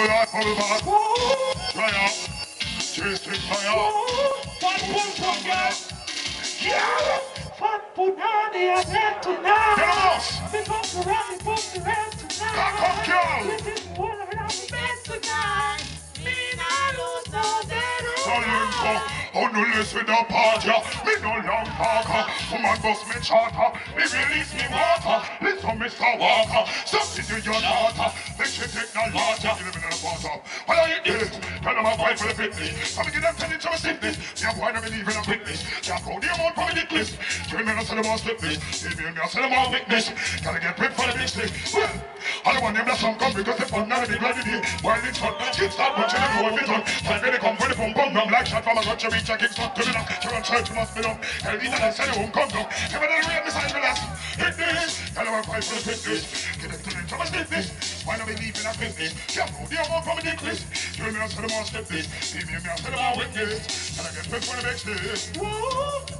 full of full back. Fire. Chase it fire. Fat food from girl. Yeah. Fat food honey, I said tonight. Get off. Because we're running, book the rest tonight. Cock up, girl. This is what I'm in bed tonight. Me not lose no Talento, on no listen to party, me no long talker. Woman bust me charter, me release me water. Listen, Mr. Walker, something to your daughter. Make she take no water, give me no water. Why are you this? Tell them I'm fight for the fitness. Some of them tell it to me sickness. Me a boy no believe in a witness. Can't go the amount for me necklace. Tell me no say them all slipness. Tell me no say them all witness. Gotta get paid for the business. Well, Want them to some come because they fun now they glad day. While it's fun, kids start watching them if it's on. Time they come for the pum pum dum like shot from a gun. You reach a Kingston to the knock. Children church must be done. Tell me that I said it won't come down. Never the rain beside me last. Hit this. Tell them I'm fight for the fitness. Get them to the top of stiffness. Why don't believe in a business? Can't go the amount for me necklace. Tell me I said them all slipness. See me, me I said them all witness. And I get paid for the next day. Fat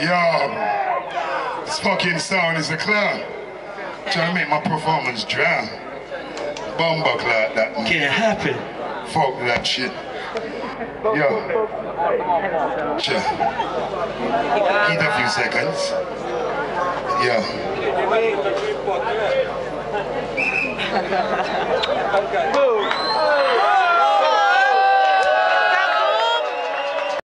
Yo, this fucking sound is a clown. Trying to make my performance drown. Bumbuck like that. man. Can't happen. Fuck that shit. Yo. Sure. Give it a few seconds. Yo.